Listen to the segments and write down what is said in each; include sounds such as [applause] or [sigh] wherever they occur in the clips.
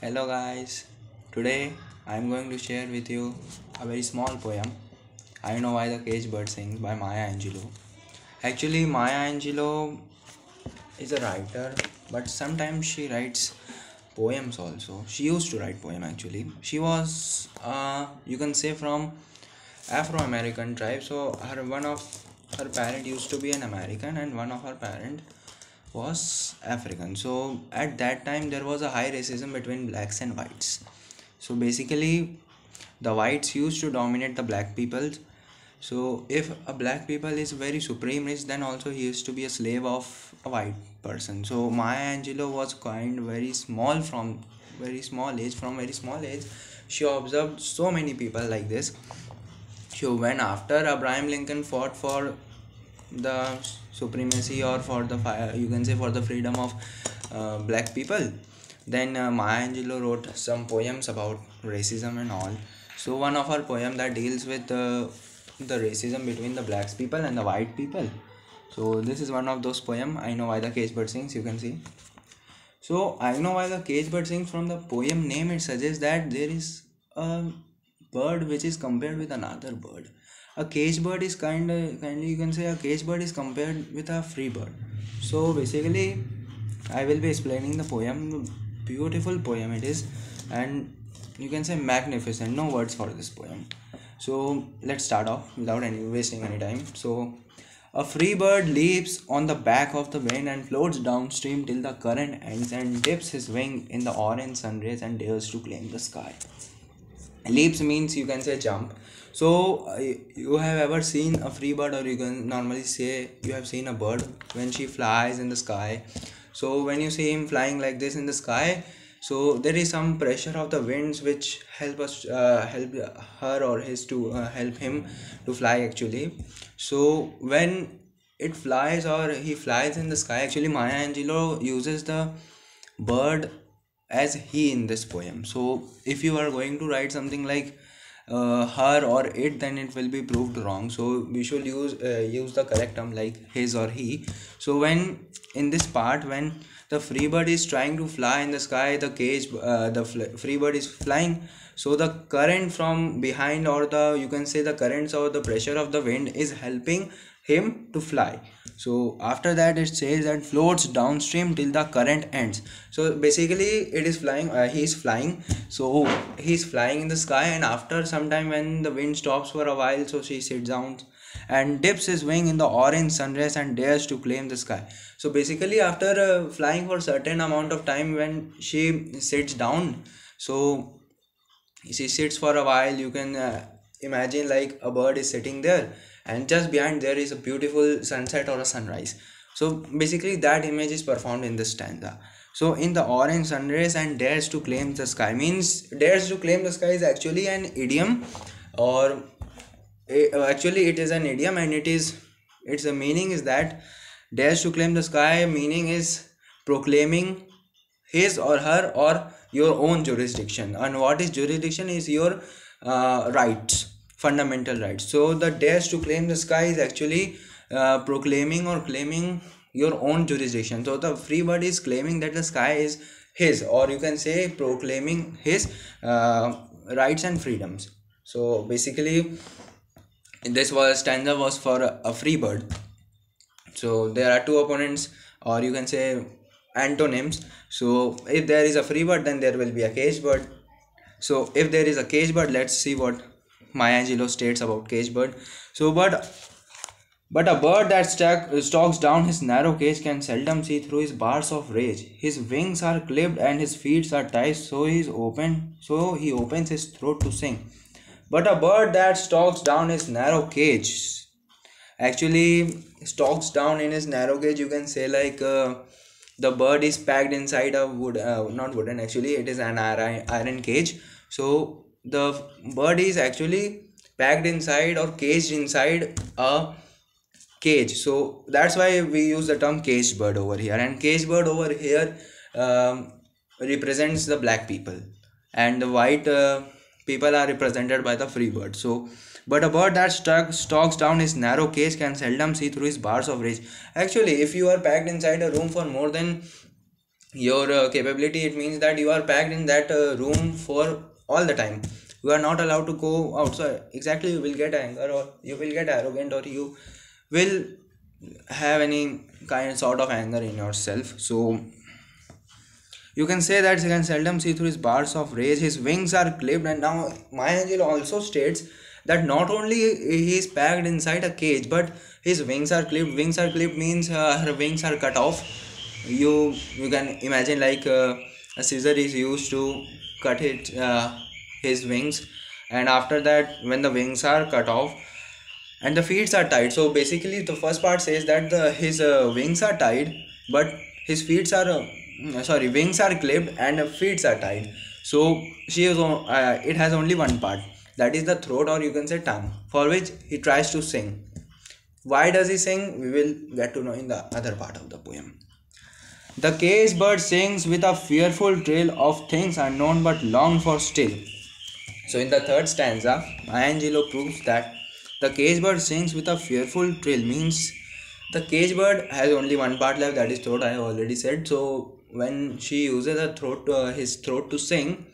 Hello guys, today I am going to share with you a very small poem. I know why the cage bird sings by Maya Angelou. Actually, Maya Angelou is a writer, but sometimes she writes poems also. She used to write poem actually. She was, uh, you can say, from Afro-American tribe. So her one of her parent used to be an American, and one of her parent was African. So at that time there was a high racism between blacks and whites. So basically the whites used to dominate the black people. So if a black people is very supreme rich, then also he used to be a slave of a white person. So Maya Angelou was kind very small from very small age. From very small age, she observed so many people like this. So when after Abraham Lincoln fought for the supremacy or for the fire you can say for the freedom of uh, black people. Then uh, maya angelou wrote some poems about racism and all. So one of her poem that deals with uh, the racism between the blacks people and the white people. So this is one of those poem i know why the cage bird sings you can see. So i know why the cage bird sings from the poem name it suggests that there is a bird which is compared with another bird a cage bird is kind of kindly you can say a cage bird is compared with a free bird. So basically i will be explaining the poem beautiful poem it is and you can say magnificent no words for this poem. So let's start off without any wasting any time. So a free bird leaps on the back of the wind and floats downstream till the current ends and dips his wing in the orange sun rays and dares to claim the sky leaps means you can say jump. So uh, you have ever seen a free bird or you can normally say you have seen a bird when she flies in the sky? So when you see him flying like this in the sky so there is some pressure of the winds which help us uh, help her or his to uh, help him to fly actually. So when it flies or he flies in the sky actually maya angelou uses the bird as he in this poem. So if you are going to write something like uh, her or it then it will be proved wrong. So we should use uh, use the correct term like his or he. So when in this part when the free bird is trying to fly in the sky the cage uh, the free bird is flying. So the current from behind or the you can say the currents or the pressure of the wind is helping him to fly. So after that it says that floats downstream till the current ends. So basically it is flying uh, he is flying. So he is flying in the sky and after some time when the wind stops for a while so she sits down and dips his wing in the orange sunrise and dares to claim the sky. So basically after uh, flying for certain amount of time when she sits down so she sits for a while you can uh, imagine like a bird is sitting there and just behind there is a beautiful sunset or a sunrise. So basically that image is performed in this stanza. So in the orange sunrise and dares to claim the sky means dares to claim the sky is actually an idiom or uh, actually it is an idiom and it is its a meaning is that dares to claim the sky meaning is proclaiming his or her or your own jurisdiction. And what is jurisdiction is your uh, rights fundamental rights. So the dares to claim the sky is actually uh, proclaiming or claiming your own jurisdiction. So the free bird is claiming that the sky is his or you can say proclaiming his uh, rights and freedoms. So basically this was stanza was for a free bird. So there are two opponents or you can say antonyms. So if there is a free bird then there will be a cage bird. So if there is a cage bird let's see what Maya Angelou states about cage bird. So, but but a bird that stack, stalks down his narrow cage can seldom see through his bars of rage. His wings are clipped and his feet are tied, so he is open, so he opens his throat to sing. But a bird that stalks down his narrow cage, actually stalks down in his narrow cage. You can say like. Uh, the bird is packed inside a wood uh, not wooden actually it is an iron cage so the bird is actually packed inside or caged inside a cage. So that's why we use the term caged bird over here. And caged bird over here um, represents the black people. And the white uh, people are represented by the free bird. So but a bird that stuck, stalks down his narrow cage can seldom see through his bars of rage. Actually if you are packed inside a room for more than your uh, capability it means that you are packed in that uh, room for all the time. You are not allowed to go outside exactly you will get anger or you will get arrogant or you will have any kind sort of anger in yourself. So you can say that you can seldom see through his bars of rage. His wings are clipped. And now Maya Angelou also states that not only he is packed inside a cage but his wings are clipped. Wings are clipped means uh, [laughs] her wings are cut off. You you can imagine like uh, a scissor is used to cut it uh, his wings. And after that when the wings are cut off and the feet are tied. So basically the first part says that the his uh, wings are tied but his feet are uh, sorry wings are clipped and feet are tied. So she is uh, it has only one part. That is the throat or you can say tongue for which he tries to sing. Why does he sing? We will get to know in the other part of the poem the cage bird sings with a fearful trail of things unknown but longed for still. So, in the third stanza, Maya Angelou proves that the cage bird sings with a fearful trill means the cage bird has only one part left that is throat I have already said so when she uses her throat uh, his throat to sing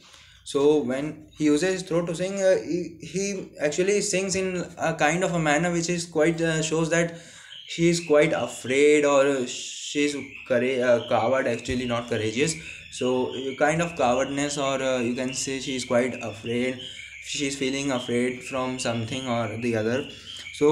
so when he uses his throat to sing uh, he, he actually sings in a kind of a manner which is quite uh, shows that she is quite afraid or she's courage, uh, coward actually not courageous. So kind of cowardness or uh, you can say she's quite afraid. She's feeling afraid from something or the other. So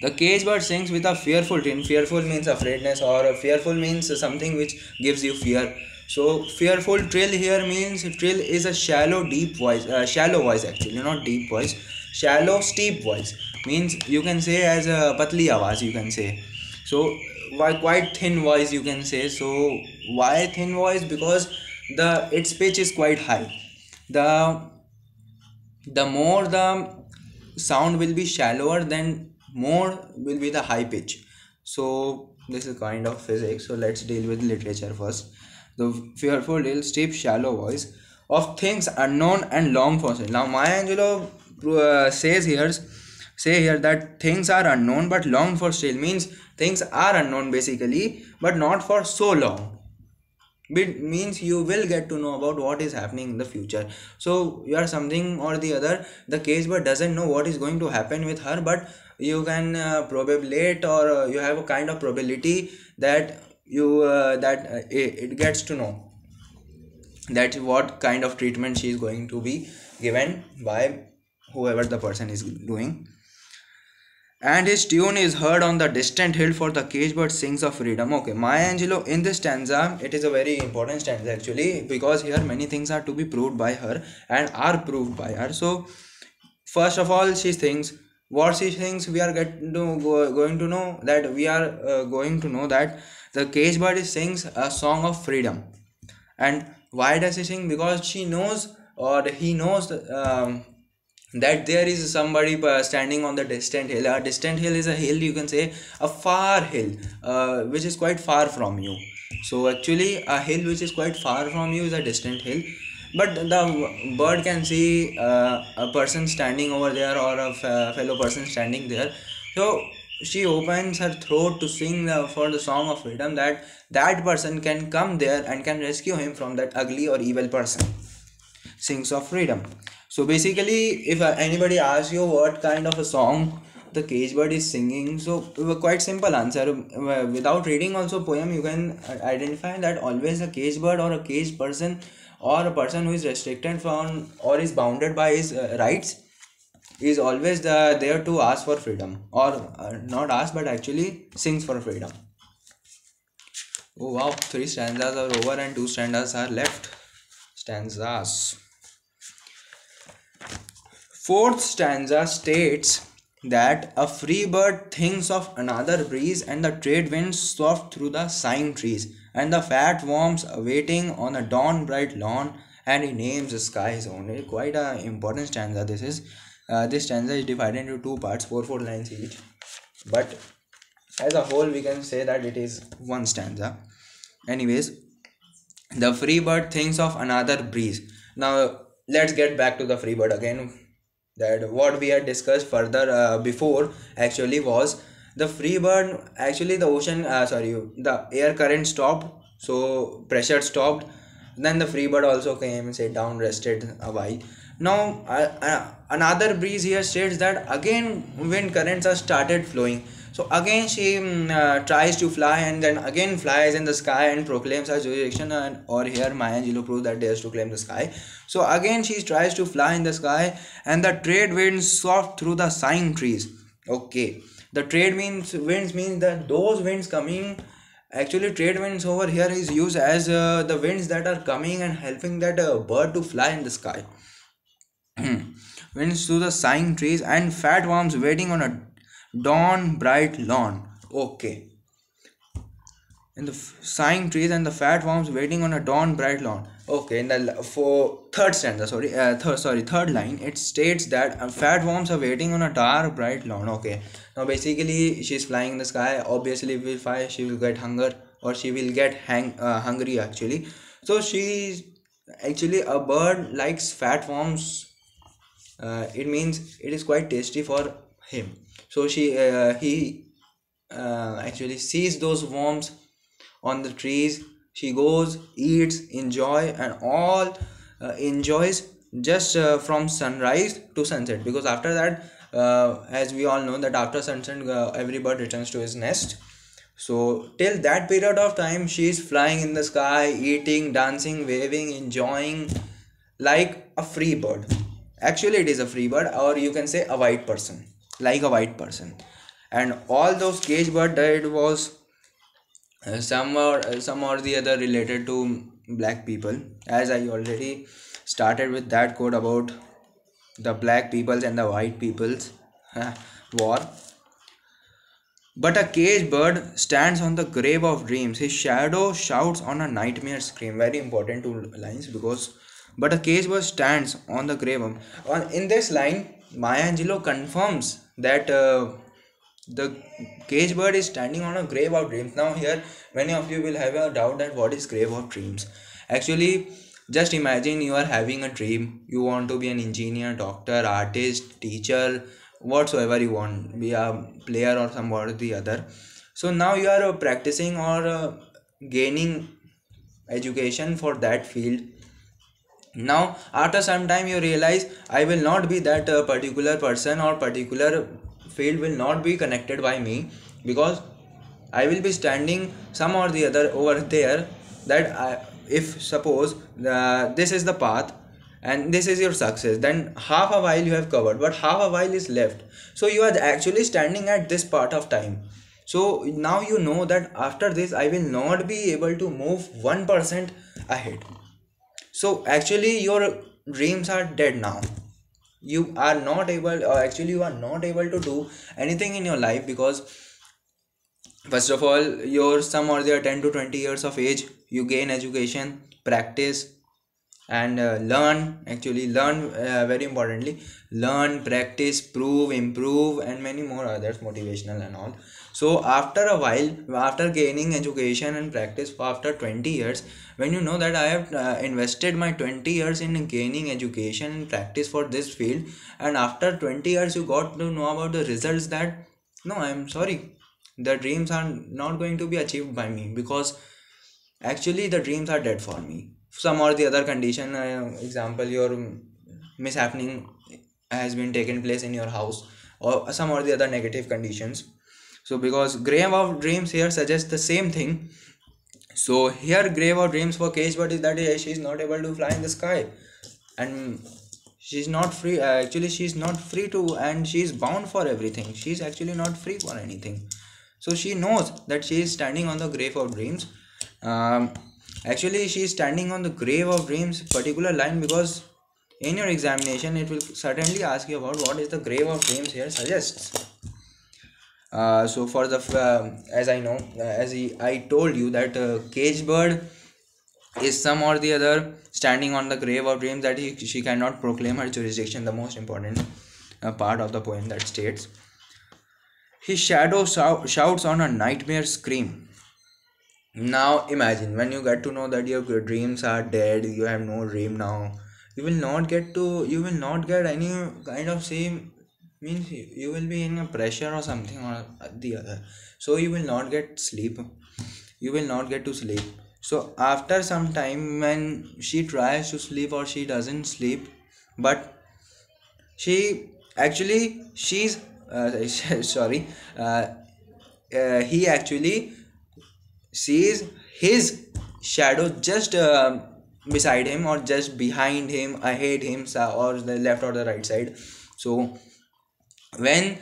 the cage bird sings with a fearful tone fearful means afraidness or fearful means something which gives you fear. So fearful trill here means trill is a shallow deep voice uh, shallow voice actually not deep voice. Shallow steep voice means you can say as a patli awaz you can say so why quite thin voice you can say? So why thin voice? Because the its pitch is quite high. The the more the sound will be shallower then more will be the high pitch. So this is kind of physics. So let's deal with literature first. The fearful deal steep shallow voice of things unknown and long for sale. now maya angelou uh, says here say here that things are unknown but long for still means things are unknown basically but not for so long. It means you will get to know about what is happening in the future. So you are something or the other the case but doesn't know what is going to happen with her but you can uh, probabilite or uh, you have a kind of probability that you uh, that uh, it gets to know that what kind of treatment she is going to be given by whoever the person is doing and his tune is heard on the distant hill for the cage bird sings of freedom. Okay maya angelou in this stanza it is a very important stanza actually because here many things are to be proved by her and are proved by her. So first of all she thinks what she thinks we are to go, going to know that we are uh, going to know that the cage bird sings a song of freedom. And why does he sing? Because she knows or he knows um, that there is somebody uh, standing on the distant hill. A distant hill is a hill you can say a far hill uh, which is quite far from you. So actually a hill which is quite far from you is a distant hill. But the bird can see uh, a person standing over there or a fellow person standing there. So she opens her throat to sing for the song of freedom that that person can come there and can rescue him from that ugly or evil person. Sings of freedom so basically if anybody asks you what kind of a song the cage bird is singing so quite simple answer. Uh, without reading also poem you can uh, identify that always a cage bird or a cage person or a person who is restricted from or is bounded by his uh, rights is always the, there to ask for freedom or not ask but actually sings for freedom. Oh wow three stanzas are over and two stanzas are left. Stanzas Fourth stanza states that a free bird thinks of another breeze and the trade winds soft through the sighing trees and the fat worms awaiting on a dawn bright lawn and he names the sky his own. Quite an important stanza this is. Uh, this stanza is divided into two parts, four four lines each. But as a whole we can say that it is one stanza. Anyways, the free bird thinks of another breeze. Now let's get back to the free bird again that what we had discussed further uh, before actually was the free bird actually the ocean uh, sorry the air current stopped so pressure stopped. Then the free bird also came and sat down rested a while. Now uh, uh, another breeze here states that again wind currents are started flowing so again she um, uh, tries to fly and then again flies in the sky and proclaims her jurisdiction and or here Maya Angelou proves that dares to claim the sky. So again she tries to fly in the sky and the trade winds soft through the sighing trees. Okay. The trade means winds means that those winds coming actually trade winds over here is used as uh, the winds that are coming and helping that uh, bird to fly in the sky. [clears throat] winds through the sighing trees and fat worms waiting on a dawn bright lawn. Okay. In the sighing trees and the fat worms waiting on a dawn bright lawn. Okay, in the for third stanza, sorry, uh, third sorry, third line, it states that uh, fat worms are waiting on a dark bright lawn. Okay, now basically she's flying in the sky. Obviously, will fly. She will get hunger or she will get hang uh, hungry actually. So she's actually a bird likes fat worms. Uh, it means it is quite tasty for him. So she uh, he uh, actually sees those worms on the trees. She goes eats enjoy and all uh, enjoys just uh, from sunrise to sunset. Because after that uh, as we all know that after sunset uh, every bird returns to his nest. So till that period of time she is flying in the sky eating dancing waving enjoying like a free bird. Actually it is a free bird or you can say a white person like a white person. And all those cage bird died was uh, some or uh, some or the other related to black people. As i already started with that quote about the black peoples and the white peoples [laughs] war. But a cage bird stands on the grave of dreams. His shadow shouts on a nightmare scream. Very important two lines because but a cage bird stands on the grave of on in this line maya angelou confirms that uh, the cage bird is standing on a grave of dreams. Now here many of you will have a doubt that what is grave of dreams. Actually just imagine you are having a dream. You want to be an engineer doctor artist teacher whatsoever you want. Be a player or some or the other. So now you are uh, practicing or uh, gaining education for that field now after some time you realize i will not be that uh, particular person or particular field will not be connected by me because i will be standing some or the other over there that I, if suppose uh, this is the path and this is your success then half a while you have covered but half a while is left. So you are actually standing at this part of time. So now you know that after this i will not be able to move 1% ahead so actually your dreams are dead now. You are not able or actually you are not able to do anything in your life because first of all you're some or they are 10 to 20 years of age you gain education practice and uh, learn. Actually learn uh, very importantly learn practice prove improve and many more others motivational and all so after a while after gaining education and practice after 20 years when you know that i have uh, invested my 20 years in gaining education and practice for this field and after 20 years you got to know about the results that no i am sorry the dreams are not going to be achieved by me because actually the dreams are dead for me. Some or the other condition uh, example your mishappening has been taken place in your house or some or the other negative conditions so because grave of dreams here suggests the same thing. So here grave of dreams for cage bird is that she is not able to fly in the sky. And she's not free uh, actually she's not free to and she's bound for everything. She's actually not free for anything. So she knows that she is standing on the grave of dreams. Um, actually she is standing on the grave of dreams particular line because in your examination it will certainly ask you about what is the grave of dreams here suggests uh, so for the uh, as i know uh, as i told you that uh, cage bird is some or the other standing on the grave of dreams that he, she cannot proclaim her jurisdiction the most important uh, part of the poem that states his shadow shouts on a nightmare scream. Now imagine when you get to know that your dreams are dead you have no dream now you will not get to you will not get any kind of same means you will be in a pressure or something or the other. So you will not get sleep. You will not get to sleep. So after some time when she tries to sleep or she doesn't sleep but she actually she's uh, [laughs] sorry uh, uh, he actually sees his shadow just uh, beside him or just behind him ahead him or the left or the right side. So when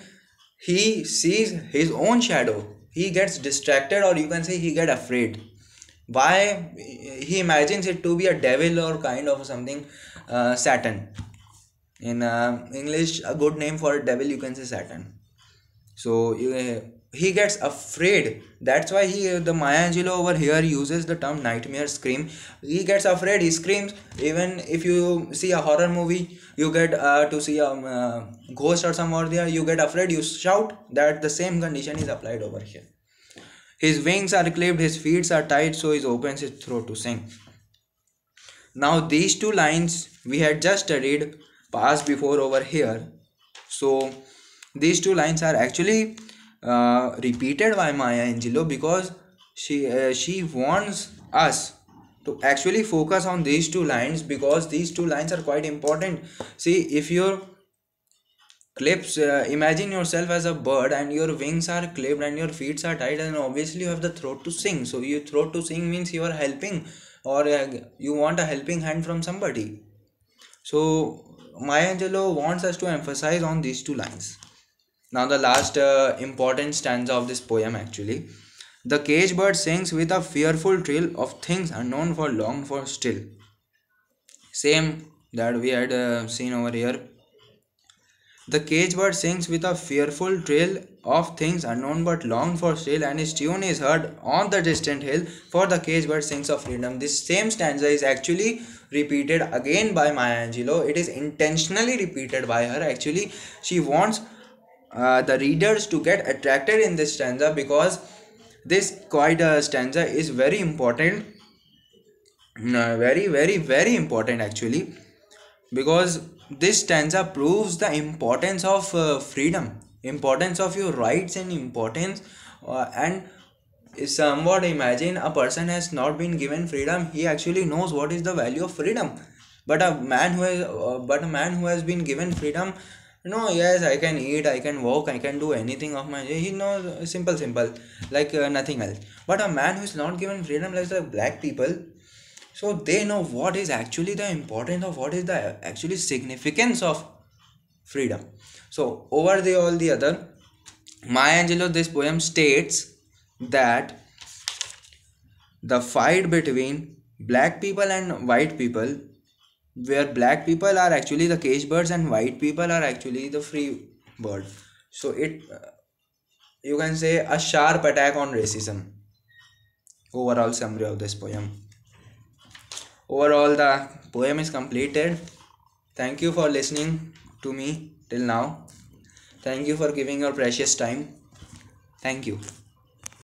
he sees his own shadow he gets distracted or you can say he get afraid. Why? He imagines it to be a devil or kind of something uh, satan. In uh, english a good name for a devil you can say satan so uh, he gets afraid. That's why he the maya angelou over here uses the term nightmare scream. He gets afraid. He screams. Even if you see a horror movie you get uh, to see a uh, ghost or somewhere there you get afraid. You shout that the same condition is applied over here. His wings are clipped, his feet are tied, so he opens his throat to sing. Now, these two lines we had just studied passed before over here. So, these two lines are actually uh, repeated by Maya Angelou because she uh, she wants us to actually focus on these two lines because these two lines are quite important. See, if you're clips uh, imagine yourself as a bird and your wings are clipped and your feet are tied and obviously you have the throat to sing. So your throat to sing means you are helping or uh, you want a helping hand from somebody. So maya angelou wants us to emphasize on these two lines now the last uh, important stanza of this poem actually the cage bird sings with a fearful trill of things unknown for long for still same that we had uh, seen over here the cage bird sings with a fearful trill of things unknown but longed for still, and his tune is heard on the distant hill. For the cage bird sings of freedom. This same stanza is actually repeated again by Maya Angelou. It is intentionally repeated by her. Actually, she wants uh, the readers to get attracted in this stanza because this quite a stanza is very important. Uh, very, very, very important actually because this stanza proves the importance of uh, freedom importance of your rights and importance uh, and somewhat imagine a person has not been given freedom he actually knows what is the value of freedom but a man who has uh, but a man who has been given freedom know yes i can eat i can walk i can do anything of my he knows simple simple like uh, nothing else. But a man who is not given freedom like the black people so they know what is actually the importance of what is the actually significance of freedom. So over the all the other maya angelou this poem states that the fight between black people and white people where black people are actually the cage birds and white people are actually the free bird so it uh, you can say a sharp attack on racism. Overall summary of this poem. Overall the poem is completed. Thank you for listening to me till now. Thank you for giving your precious time. Thank you